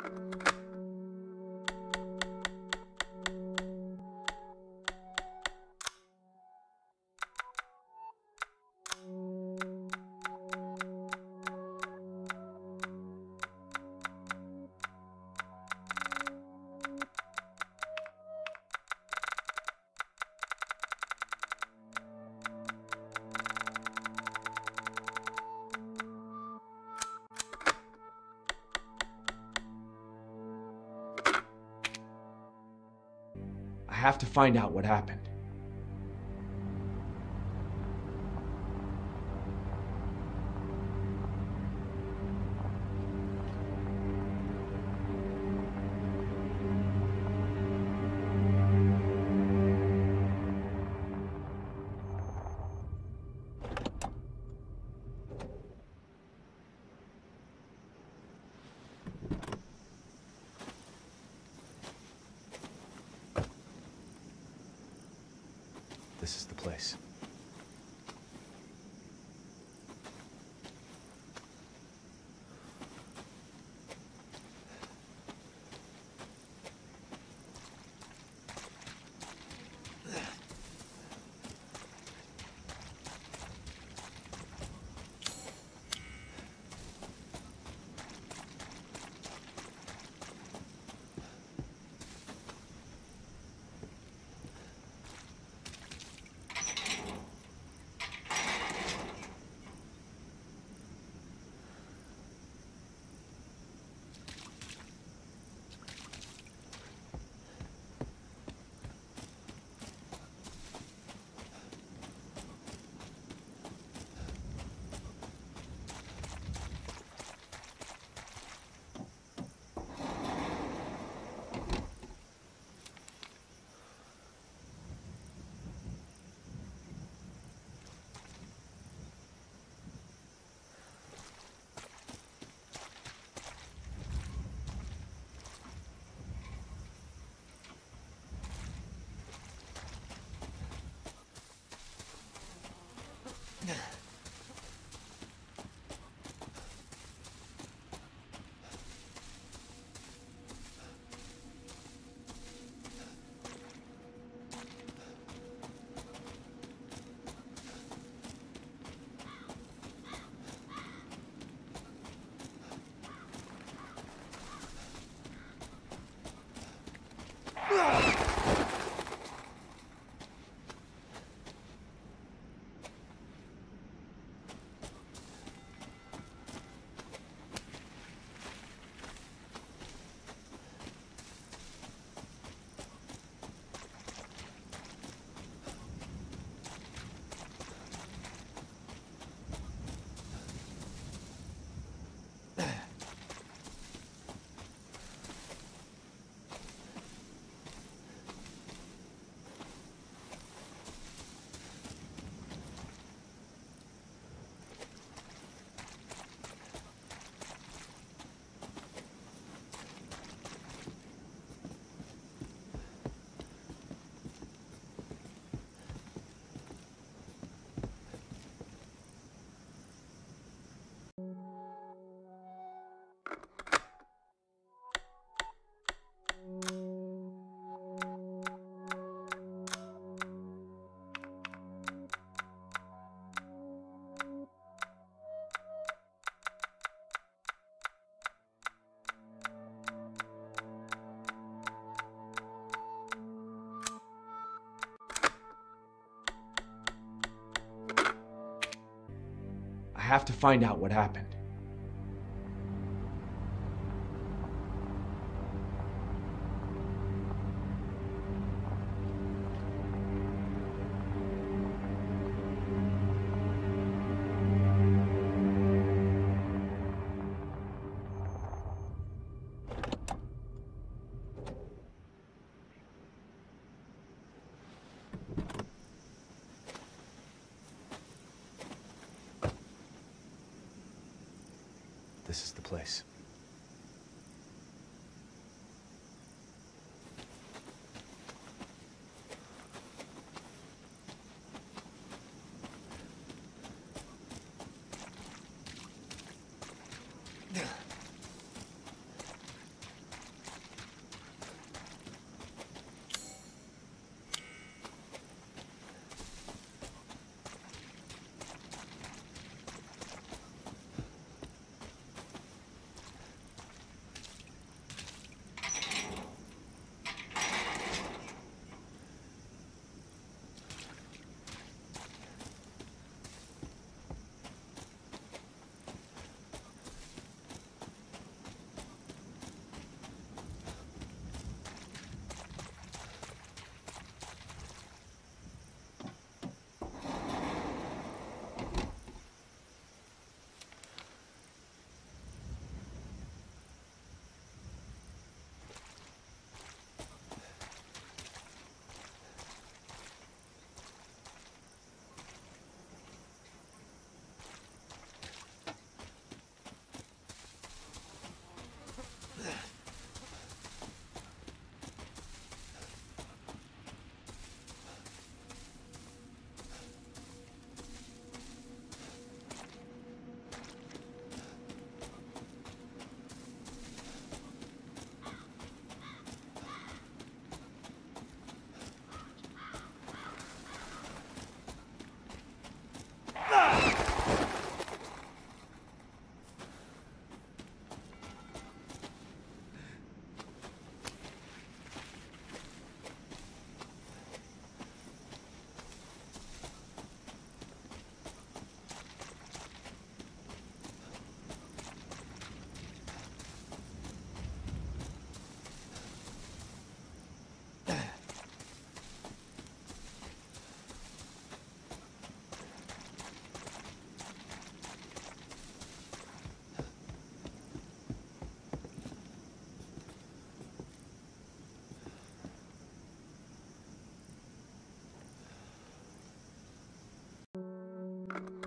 I have to find out what happened. Place. Have to find out what happened. This is the place. I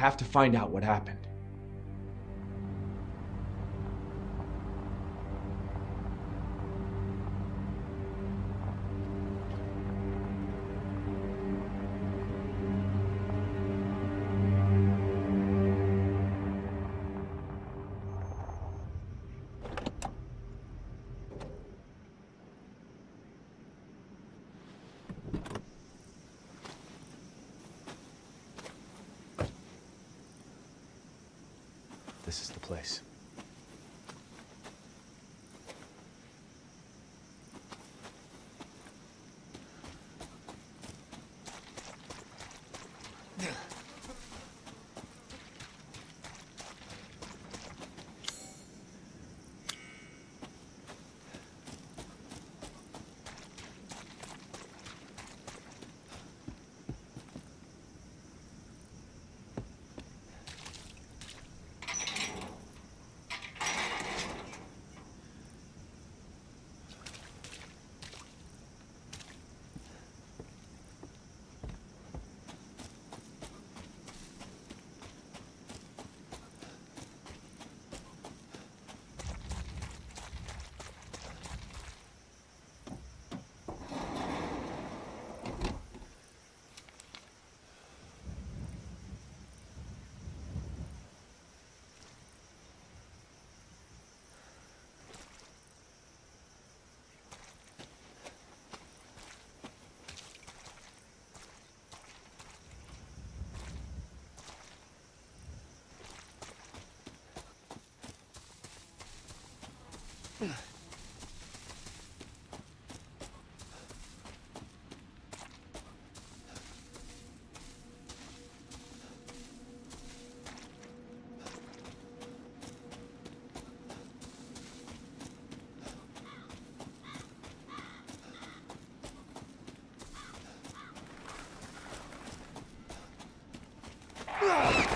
have to find out what happened. This is the place. Ugh!